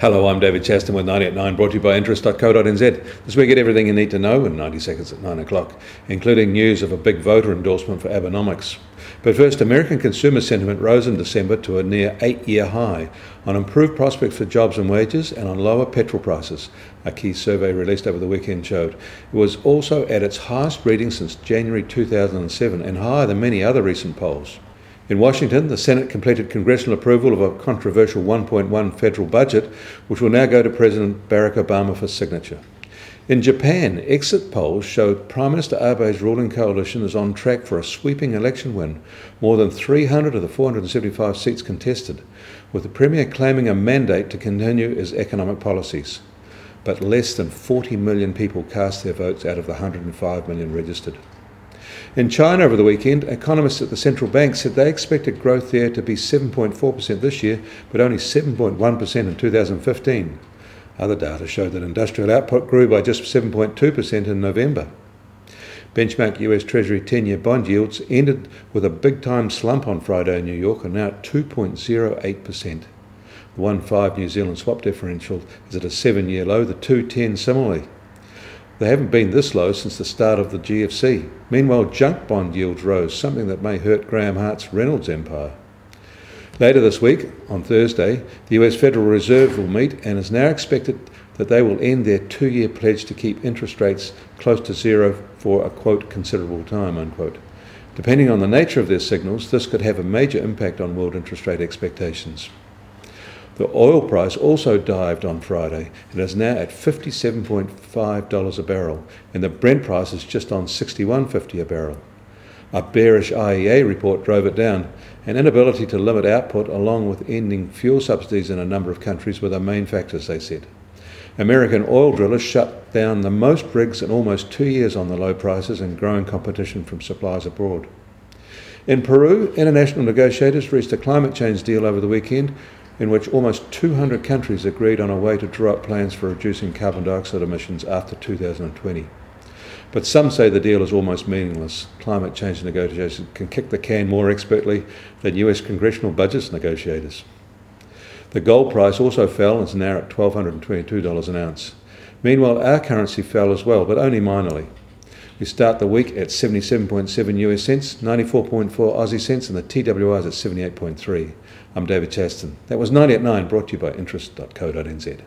Hello, I'm David Chaston with 90 at 9, brought to you by interest.co.nz. This week, get everything you need to know in 90 seconds at 9 o'clock, including news of a big voter endorsement for Abenomics. But first, American consumer sentiment rose in December to a near eight year high on improved prospects for jobs and wages and on lower petrol prices. A key survey released over the weekend showed it was also at its highest reading since January 2007 and higher than many other recent polls. In Washington, the Senate completed congressional approval of a controversial 1.1 federal budget, which will now go to President Barack Obama for signature. In Japan, exit polls showed Prime Minister Abe's ruling coalition is on track for a sweeping election win, more than 300 of the 475 seats contested, with the Premier claiming a mandate to continue his economic policies. But less than 40 million people cast their votes out of the 105 million registered. In China over the weekend, economists at the central bank said they expected growth there to be 7.4% this year, but only 7.1% in 2015. Other data showed that industrial output grew by just 7.2% in November. Benchmark US Treasury 10 year bond yields ended with a big time slump on Friday in New York and now at 2.08%. The 1 5 New Zealand swap differential is at a seven year low, the 210 similarly. They haven't been this low since the start of the GFC. Meanwhile, junk bond yields rose, something that may hurt Graeme Hart's Reynolds empire. Later this week, on Thursday, the US Federal Reserve will meet and is now expected that they will end their two year pledge to keep interest rates close to zero for a quote considerable time unquote. Depending on the nature of their signals, this could have a major impact on world interest rate expectations. The oil price also dived on Friday and is now at $57.5 a barrel, and the Brent price is just on $61.50 a barrel. A bearish IEA report drove it down. An inability to limit output, along with ending fuel subsidies in a number of countries, were the main factors, they said. American oil drillers shut down the most rigs in almost two years on the low prices and growing competition from suppliers abroad. In Peru, international negotiators reached a climate change deal over the weekend in which almost 200 countries agreed on a way to draw up plans for reducing carbon dioxide emissions after 2020. But some say the deal is almost meaningless. Climate change negotiations can kick the can more expertly than US congressional budgets negotiators. The gold price also fell and is now at $1,222 an ounce. Meanwhile, our currency fell as well, but only minorly. We start the week at 77.7 US cents, 94.4 Aussie cents, and the TWR is at 78.3. I'm David Chaston. That was 90 at 9, brought to you by interest.co.nz.